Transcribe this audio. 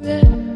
Yeah.